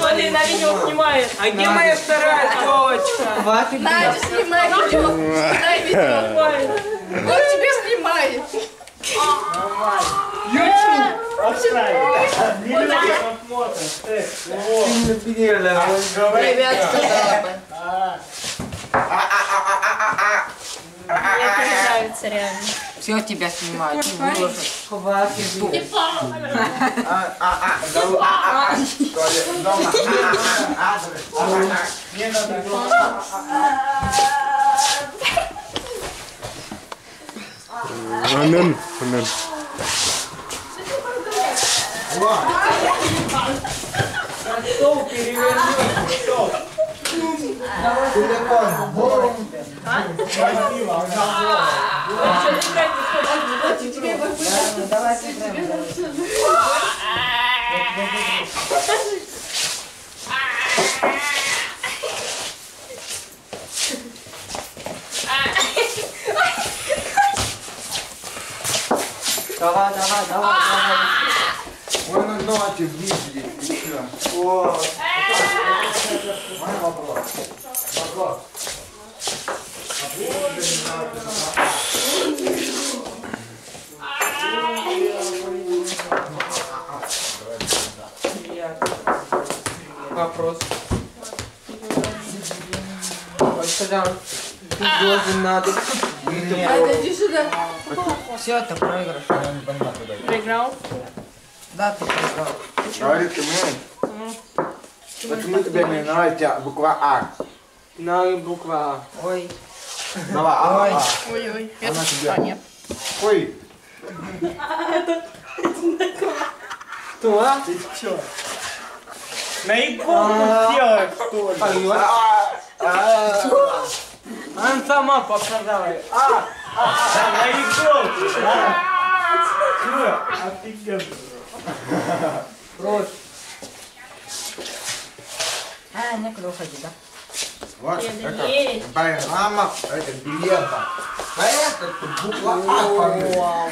Толя на видео снимает. А где моя вторая? Хватит. Надя, снимай видео. Дай видео. Вот тебе снимай. Ребят, Мне тоже нравится реально. Все тебя снимают. Хватит. Анын, анын. Стол переверни. Стол. Давай, давай, давай, давай. Buenas noches, Дмитрий. Еще. О. Мой вопрос. Вопрос. Вопрос. Ой, сказал, ты должен надо. Иди сюда. Все, это проигрыш. Проиграл? Да, ты проиграл. Говорит ему. Почему тебе не нравится буква А? На буква А. Ой. Давай, А, Ой. А. Ой-ой. Она тебе. А, нет. Ой. Кто? а? На иконку сделай, что ли? Ой, ой. Она сама показала. А, На иконку. да. Чё? Офигенно. прочь. А, некуда уходить, да? Вот, это программа, это билета. А это буква А.